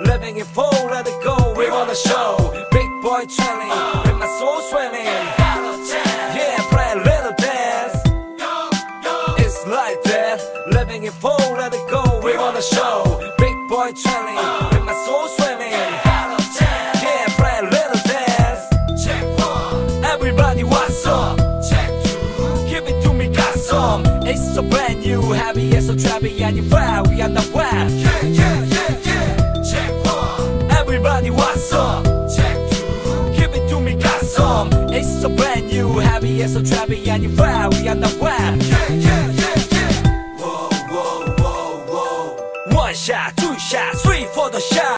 Living it full, let it go. We're on a show. Big boy chilling, with my soul swimming. Yeah, play a little dance. It's like that. Living it full, let it go. We're on a show. Big boy chilling, with my soul swimming. Yeah, play a little dance. Check one. Everybody, what's up? Check two. Give it to me, got some. It's so brand new, heavy, it's so trappy, and you fly. We are the everybody what's check two. give it to me got some it's so brand new heavy and so trappy and you fire we on the web Yeah, yeah, yeah, yeah. Whoa, whoa, whoa, whoa. one shot two shot three for the shot